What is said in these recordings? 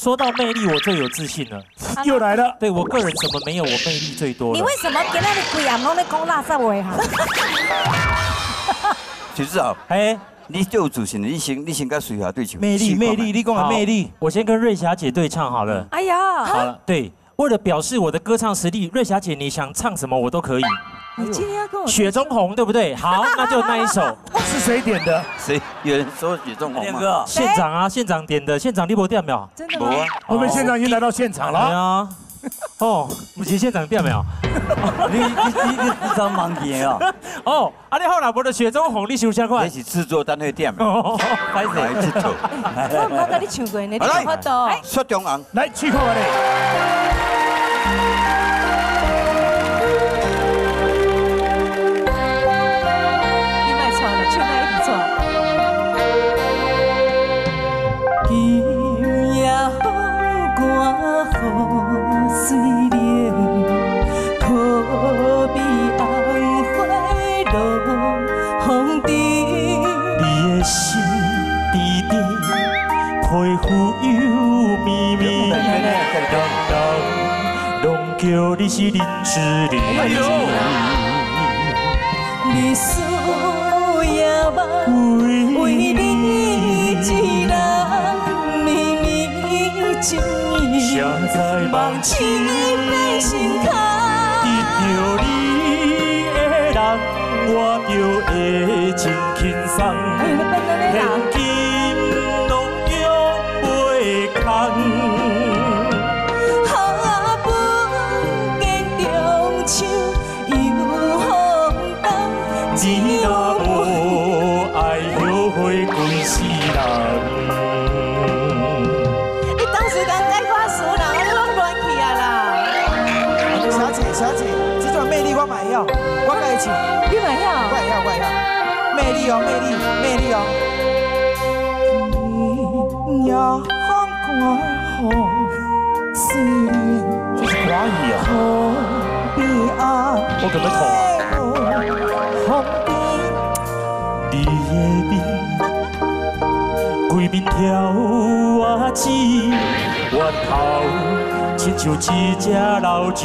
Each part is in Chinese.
说到魅力，我最有自信了。又来了，对我个人怎么没有我魅力最多？你为什么今天的鬼啊，拢在讲垃圾话哈？徐志豪，哎，你就有自信，你先你先跟水霞对唱。魅力魅力，你讲的魅力，我先跟瑞霞姐对唱好了。哎呀，好了，对，为了表示我的歌唱实力，瑞霞姐你想唱什么我都可以。你今天要跟我雪中红对不对？好，那就那一首。是谁点的？谁？有人说雪中红吗？县长啊，县长点的。县长立波点没有？真的吗？我们县长已经来到现场了。对啊。哦，目前县长点没有？你你你你你张盲点啊？哦，啊你好啦，我的雪中红你收下快。你是制作单位点没？来来，制作。我唔好跟你唱过呢，你唱好多。雪中红，来，起口啊你。叫你是林志玲，你思也梦，为你一人绵绵情意，想在梦醒的心坎，得到你的人，我就会真轻松，你买票？买票，买票！魅力哦，美丽，美丽哦！天涯海角这是华语啊！我怎么唱？你的面，规面跳我子，弯头亲像一只老酒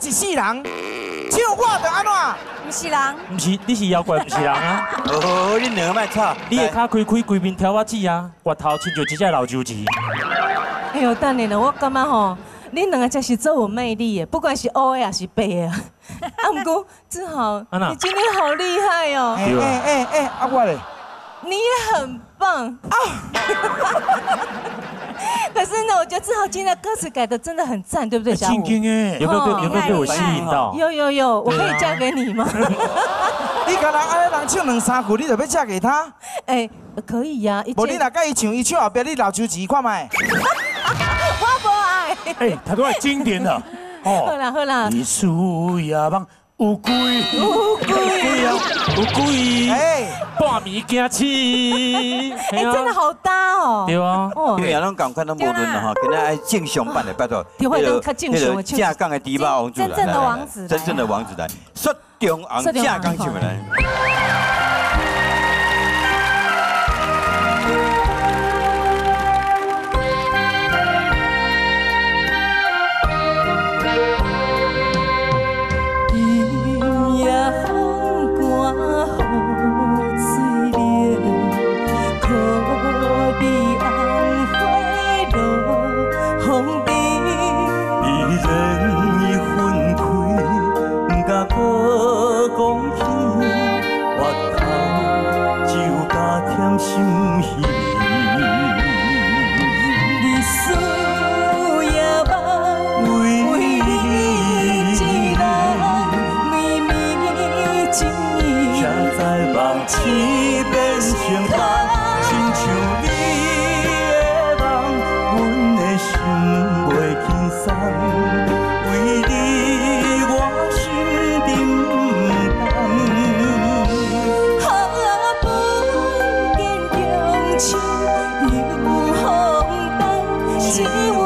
一世人。只有我的安怎？不是人，不是，你是妖怪，不是人啊！哦，你两个卖吵，你的脚开开，规面挑我子啊！骨头亲像一只老酒鸡。哎呦，等下我感觉吼，你两个才是最有魅力的，不管是黑的还是白的。啊，不过志豪，你今天好厉害哦！哎哎哎哎，阿我嘞，你也很棒啊！可是呢，我觉得志豪今天的歌词改的真的很赞，对不对？小五，有没有被有没有被我吸引到？有有有，我可以嫁给你吗？你跟人爱人唱两三句，你就要嫁给他？哎，可以呀。无你若甲伊唱，伊唱后边你老求钱，看麦。我不爱。哎，他都爱经典的。哦，好啦好啦。你输呀帮。乌龟，乌龟啊，乌龟，哎，半米惊醒，哎，真的好搭哦，对啊，因为那种港快都无论了哈，今天爱正常版的，拜托，那个那个架杠的迪巴王子真正的王子，真正的王子来，率中昂架杠起来。心，日思夜梦为伊。暝，变成空。亲像你的梦，阮的心袂轻松。是第